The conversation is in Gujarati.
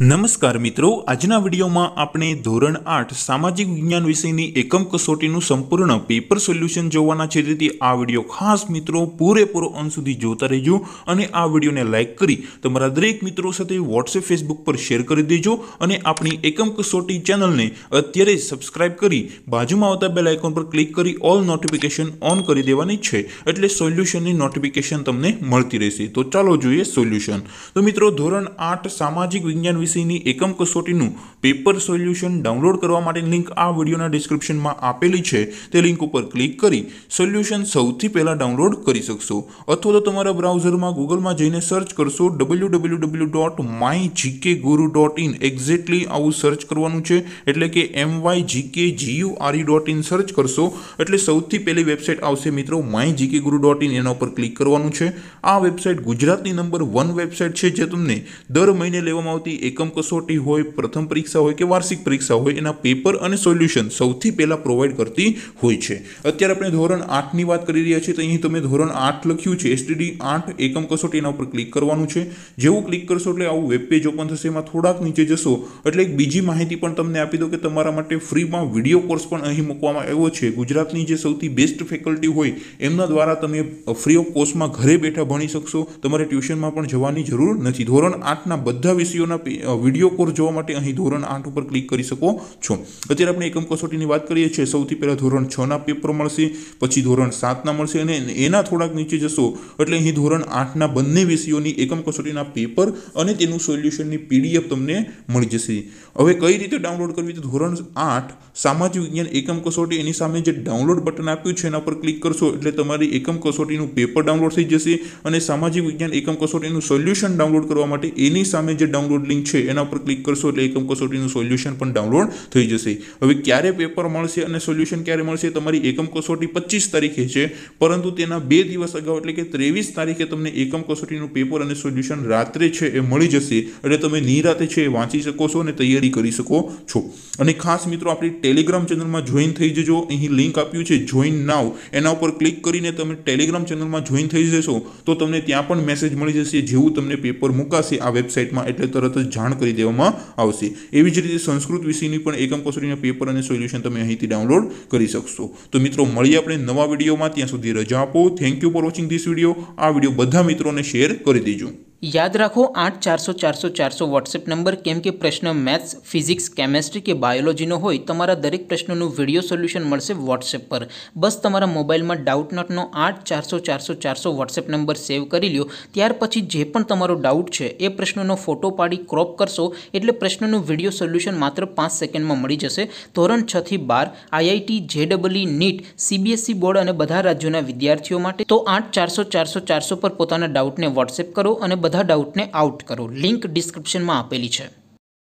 નમસ્કાર મિત્રો, આજના વિડીયોમાં આપણે ધોરણ આઠ સામાજિક વિજ્ઞાન વિષયની એકમ કસોટીનું સંપૂર્ણ પેપર સોલ્યુશન જોવાના છે. તેથી આ વીડિયો ખાસ મિત્રો પૂરેપૂરો અંત સુધી જોતા રહેજો અને આ વિડીયોને લાઇક કરી તમારા દરેક મિત્રો સાથે વોટ્સએપ ફેસબુક પર શેર કરી દેજો અને આપણી એકમ કસોટી ચેનલને અત્યારે સબસ્ક્રાઇબ કરી બાજુમાં આવતા બેલ આઇકોન પર ક્લિક કરી ઓલ નોટિફિકેશન ઓન કરી દેવાની છે. એટલે સોલ્યુશનની નોટિફિકેશન તમને મળતી રહેશે. તો ચાલો જોઈએ સોલ્યુશન તો મિત્રો, ધોરણ આઠ સામાજિક વિજ્ઞાન વિષયની એકમ કસોટીનું પેપર સોલ્યુશન ડાઉનલોડ કરવા માટેની લિંક આ વિડીયોના ડિસ્ક્રિપ્શનમાં આપેલી છે. તે લિંક ઉપર ક્લિક કરી સોલ્યુશન સૌથી પહેલાં ડાઉનલોડ કરી શકશો. અથવા તો તમારા બ્રાઉઝરમાં ગૂગલમાં જઈને સર્ચ કરશો W W W dot my GK guru dot in exactly આવું સર્ચ કરવાનું છે. એટલે કે M Y GK G U R E dot in search કરશો. એટલે સૌથી પહેલી વેબસાઇટ આવશે મિત્રો my GK guru dot in એના ઉપર ક્લિક કરવાનું છે. આ વેબસાઇટ ગુજરાતની નંબર વન વેબસાઇટ છે જે તમને દર મહિને લેવામાં આવતી એકમ કસોટી હોય, પ્રથમ પરીક્ષા હોય કે વાર્ષિક પરીક્ષા હોય, એના પેપર અને સોલ્યુશન સૌથી પહેલાં પ્રોવાઈડ કરતી હોય છે. અત્યારે આપણે ધોરણ આઠની વાત કરી રહ્યા છીએ, તો અહીં તમે ધોરણ આઠ લખ્યું છે એસટીડી આઠ એકમ કસોટી એના ઉપર ક્લિક કરવાનું છે. જેવું ક્લિક કરશો એટલે આવું વેબ પેજ ઓપન થશે, એમાં થોડાક નીચે જશો. એટલે એક બીજી માહિતી પણ તમને આપી દો કે તમારા માટે ફ્રીમાં વીડિયો કોર્સ પણ અહીં મૂકવામાં આવ્યો છે. ગુજરાતની જે સૌથી બેસ્ટ ફેકલ્ટી હોય, એમના દ્વારા તમે ફ્રી ઓફ કોર્સમાં ઘરે બેઠા ભણી શકશો. તમારે ટ્યુશનમાં પણ જવાની જરૂર નથી. ધોરણ આઠના બધા વિષયોના વીડિયો કોર્સ જોવા માટે અહીં ધોરણ આઠ ઉપર ક્લિક કરી શકો છો. અત્યારે આપણે એકમ કસોટીની વાત કરીએ છીએ. સૌથી પહેલાં ધોરણ છના પેપર મળશે, પછી ધોરણ સાતના મળશે અને એના થોડાક નીચે જશો. એટલે અહીં ધોરણ આઠના બંને વિષયોની એકમ કસોટીના પેપર અને તેનું સોલ્યુશનની પીડીએફ તમને મળી જશે. હવે કઈ રીતે ડાઉનલોડ કરવી? તો ધોરણ આઠ, સામાજિક વિજ્ઞાન એકમ કસોટી, એની સામે જે ડાઉનલોડ બટન આપ્યું છે, એના પર ક્લિક કરશો એટલે તમારી એકમ કસોટીનું પેપર ડાઉનલોડ થઈ જશે અને સામાજિક વિજ્ઞાન એકમ કસોટીનું સોલ્યુશન ડાઉનલોડ કરવા માટે એની સામે જે ડાઉનલોડ લિંક છે એના પર ક્લિક કરશો એટલે એકમ કસોટીનું સોલ્યુશન પણ ડાઉનલોડ થઈ જશે. હવે ક્યારે પેપર મળશે અને સોલ્યુશન ક્યારે મળશે, તમારી એકમ કસોટી પચીસ તારીખે છે, પરંતુ તેના બે દિવસ અગાઉ એટલે કે ત્રેવીસ તારીખે તમને એકમ કસોટીનું પેપર અને સોલ્યુશન રાત્રે છે એ મળી જશે, એટલે તમે નિરાતે છે એ વાંચી શકો છો અને તૈયારી કરી શકો છો. અને ખાસ મિત્રો, આપણી ટેલિગ્રામ ચેનલમાં જોઈન થઈ જજો. અહીં લિંક આપ્યું છે જોઈન નાવ એના ઉપર ક્લિક કરીને તમે ટેલિગ્રામ ચેનલમાં જોઈન થઈ જશો, તો તમને ત્યાં પણ મેસેજ મળી જશે, જેવું તમને પેપર મુકાશે આ વેબસાઇટમાં એટલે તરત જ જાણ કરી દેવામાં આવશે. એવી જ રીતે સંસ્કૃત વિષયની પણ એકમ કસોટીના પેપર અને સોલ્યુશન તમે અહીંથી ડાઉનલોડ કરી શકશો. તો મિત્રો, મળીએ આપણે નવા વિડીયોમાં. ત્યાં સુધી રજા આપો. Thank you for watching this video આ વીડિયો બધા મિત્રોને શેર કરી દેજો. યાદ રાખો, આઠ ચારસો ચારસો ચારસો વોટ્સએપ નંબર, કેમ કે પ્રશ્ન મેથ્સ, ફિઝિક્સ, કેમેસ્ટ્રી કે બાયોલોજીનો હોય, તમારા દરેક પ્રશ્નોનું વીડિયો સોલ્યુશન મળશે વોટ્સએપ પર. બસ તમારા મોબાઈલમાં ડાઉટ નોટનો આઠ ચારસો ચારસો ચારસો વોટ્સએપ નંબર સેવ કરી લ્યો. ત્યાર પછી જે પણ તમારો ડાઉટ છે, એ પ્રશ્નનો ફોટો પાડી ક્રોપ કરશો, એટલે પ્રશ્નનું વીડિયો સોલ્યુશન માત્ર પાંચ સેકન્ડમાં મળી જશે. ધોરણ છથી બાર, આઈઆઈટી જેડબલઈ નીટ, સીબીએસઈ બોર્ડ અને બધા રાજ્યોના વિદ્યાર્થીઓ માટે. તો આઠ ચારસો ચારસો ચારસો પર પોતાના ડાઉટને વોટ્સએપ કરો અને બધા ડાઉટને આઉટ કરો. લિંક ડિસ્ક્રિપ્શનમાં આપેલી છે.